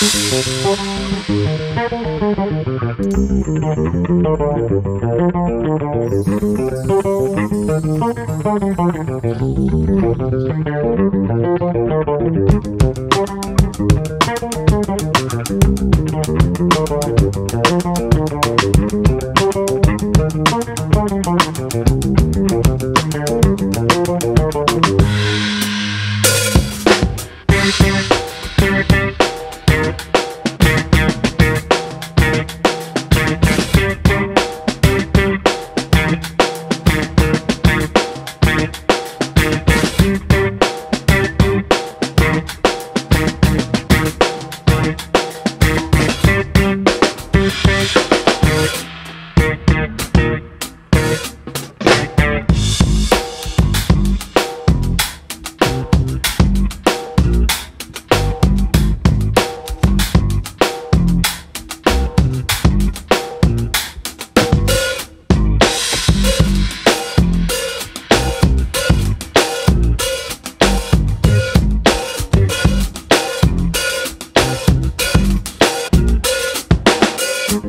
Thank